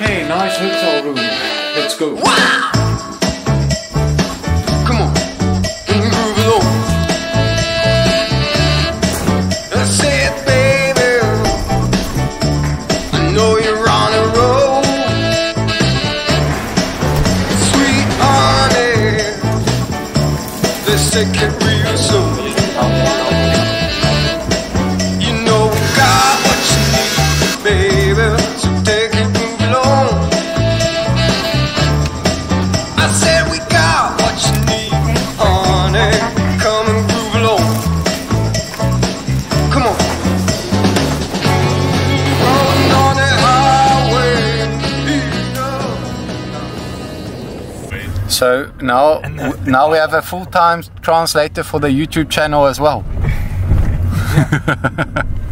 hotel room. Let's go. Come on, move along. I said, baby, I know you're on a roll. Sweet honey, take it real soon. So now, now we have a full-time translator for the YouTube channel as well.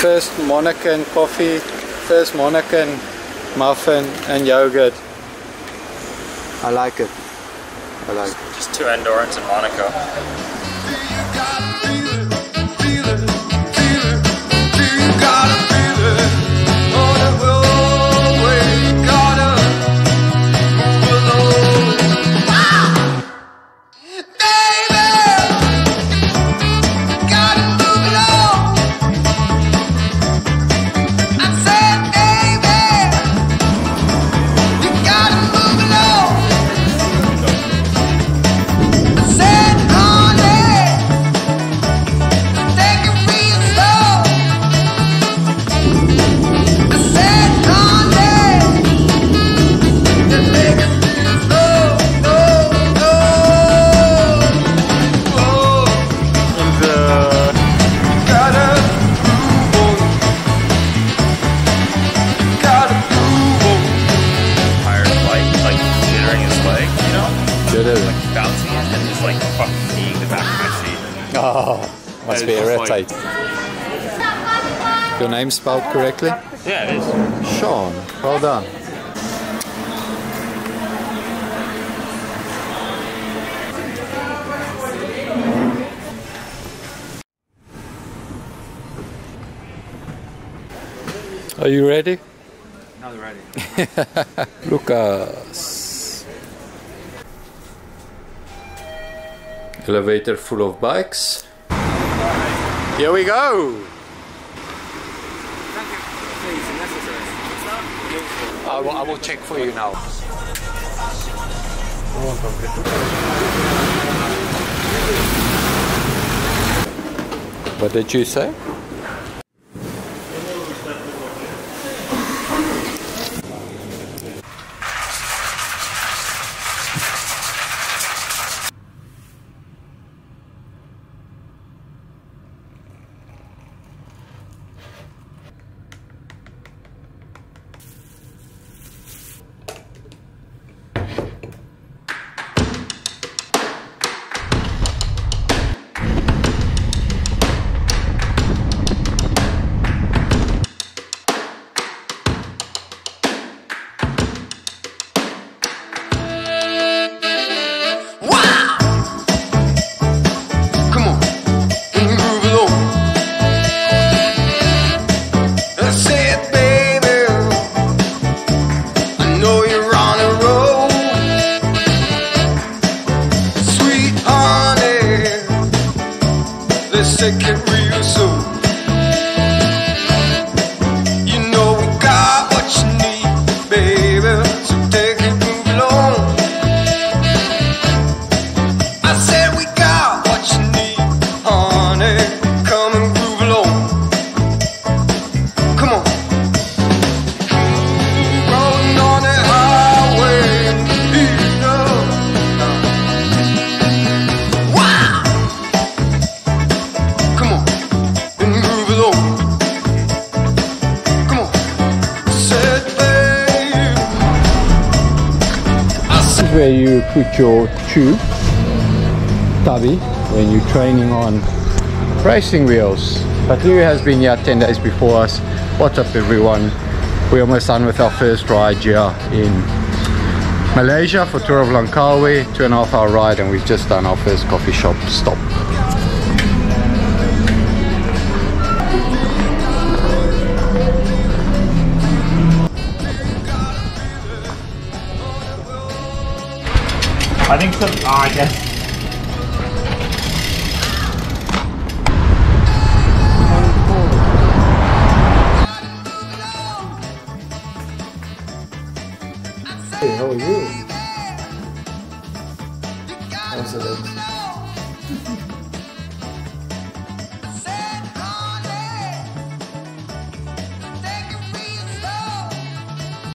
First Monacan coffee, first Monacan muffin and yogurt. I like it. I like it. Just two Andorrans in Monaco. Like fucking kneeing the back of my seat. Oh, must be just like- Your name spelled correctly? Yeah, it is. Sean. Well done. Are you ready? They're ready. Lucas. Elevator full of bikes. Here we go. I will, I will check for you now. What did you say? Take it put your tube tubby when you're training on racing wheels. But Lou has been here 10 days before us. What's up everyone? We're almost done with our first ride here in Malaysia for Tour of Langkawi. Two and a half hour ride and we've just done our first coffee shop stop. Oh, I guess. Hey, how are you? How's it?